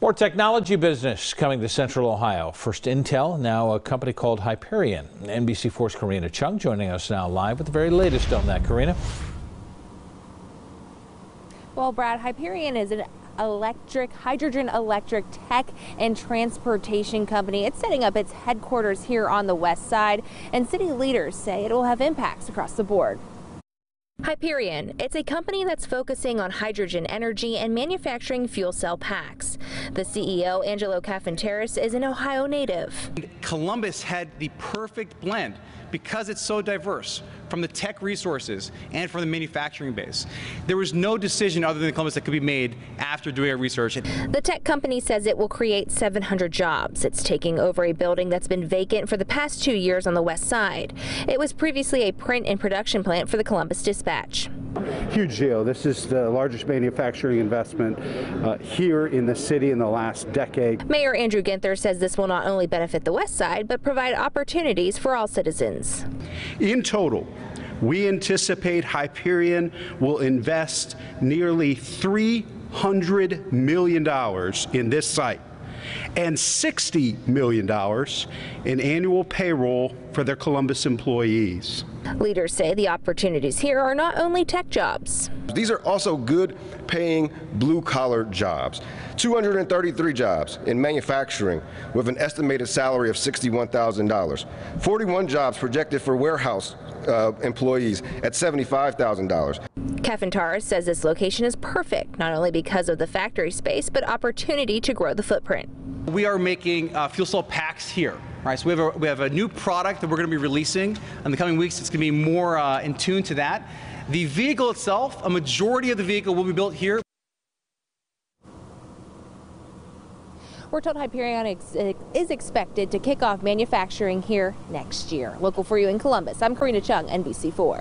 More technology business coming to Central Ohio. First Intel, now a company called Hyperion. NBC4's Karina Chung joining us now live with the very latest on that. Karina. Well, Brad, Hyperion is an electric, hydrogen electric tech and transportation company. It's setting up its headquarters here on the west side, and city leaders say it will have impacts across the board. Hyperion, it's a company that's focusing on hydrogen energy and manufacturing fuel cell packs. The CEO, Angelo Kafantaris, is an Ohio native. Columbus had the perfect blend because it's so diverse from the tech resources and from the manufacturing base. There was no decision other than Columbus that could be made after doing our research. The tech company says it will create 700 jobs. It's taking over a building that's been vacant for the past two years on the west side. It was previously a print and production plant for the Columbus Dispatch. Huge deal. This is the largest manufacturing investment uh, here in the city in the last decade. Mayor Andrew Ginther says this will not only benefit the west side, but provide opportunities for all citizens. In total, we anticipate Hyperion will invest nearly $300 million in this site and $60 million in annual payroll for their Columbus employees. Leaders say the opportunities here are not only tech jobs. These are also good paying blue collar jobs. 233 jobs in manufacturing with an estimated salary of $61,000. 41 jobs projected for warehouse uh, employees at $75,000. Kafantaris says this location is perfect, not only because of the factory space, but opportunity to grow the footprint. We are making uh, fuel cell packs here. Right, so we have, a, we have a new product that we're going to be releasing in the coming weeks. It's going to be more uh, in tune to that. The vehicle itself, a majority of the vehicle will be built here. We're told Hyperion is expected to kick off manufacturing here next year. Local for you in Columbus, I'm Karina Chung, NBC4.